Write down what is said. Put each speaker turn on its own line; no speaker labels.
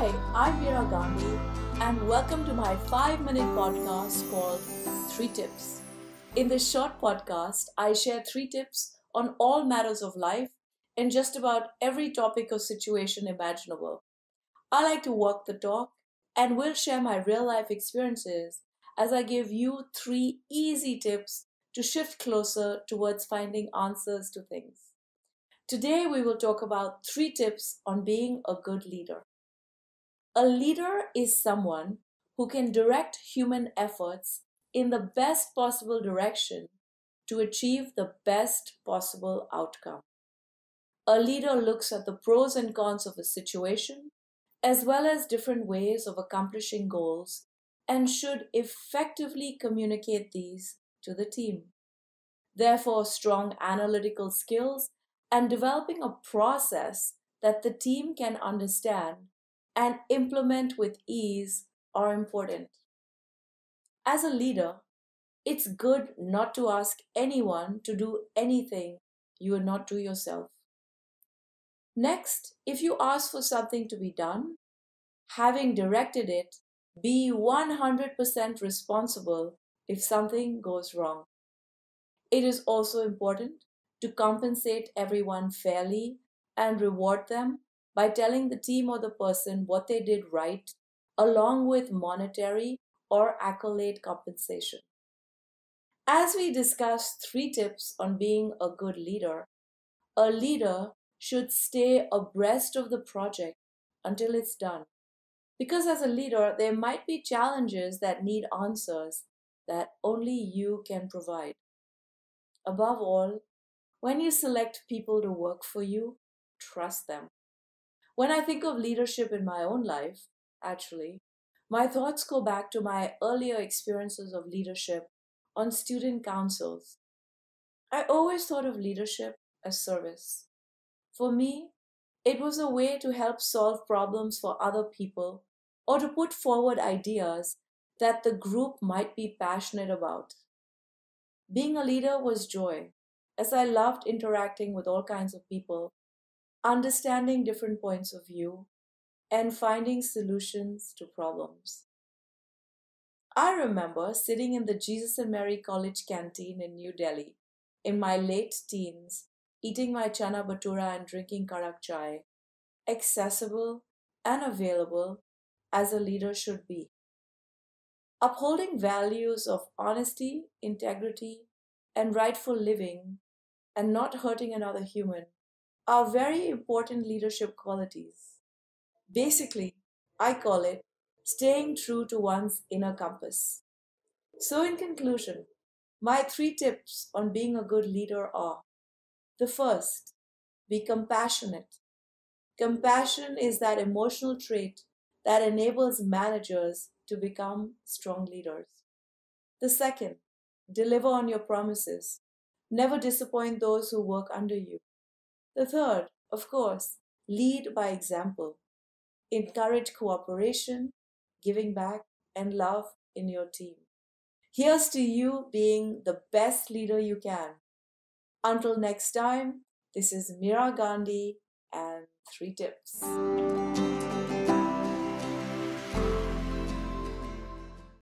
I'm Meera Gandhi, and welcome to my five minute podcast called Three Tips. In this short podcast, I share three tips on all matters of life and just about every topic or situation imaginable. I like to walk the talk and will share my real life experiences as I give you three easy tips to shift closer towards finding answers to things. Today, we will talk about three tips on being a good leader. A leader is someone who can direct human efforts in the best possible direction to achieve the best possible outcome. A leader looks at the pros and cons of a situation as well as different ways of accomplishing goals and should effectively communicate these to the team. Therefore, strong analytical skills and developing a process that the team can understand and implement with ease are important. As a leader, it's good not to ask anyone to do anything you would not do yourself. Next, if you ask for something to be done, having directed it be 100% responsible if something goes wrong. It is also important to compensate everyone fairly and reward them by telling the team or the person what they did right, along with monetary or accolade compensation. As we discussed three tips on being a good leader, a leader should stay abreast of the project until it's done. Because as a leader, there might be challenges that need answers that only you can provide. Above all, when you select people to work for you, trust them. When I think of leadership in my own life, actually, my thoughts go back to my earlier experiences of leadership on student councils. I always thought of leadership as service. For me, it was a way to help solve problems for other people or to put forward ideas that the group might be passionate about. Being a leader was joy, as I loved interacting with all kinds of people, understanding different points of view, and finding solutions to problems. I remember sitting in the Jesus and Mary College canteen in New Delhi in my late teens, eating my chana bhatura and drinking karak chai, accessible and available as a leader should be. Upholding values of honesty, integrity, and rightful living, and not hurting another human, are very important leadership qualities. Basically, I call it staying true to one's inner compass. So, in conclusion, my three tips on being a good leader are the first, be compassionate. Compassion is that emotional trait that enables managers to become strong leaders. The second, deliver on your promises. Never disappoint those who work under you. The third, of course, lead by example. Encourage cooperation, giving back, and love in your team. Here's to you being the best leader you can. Until next time, this is Meera Gandhi and three tips.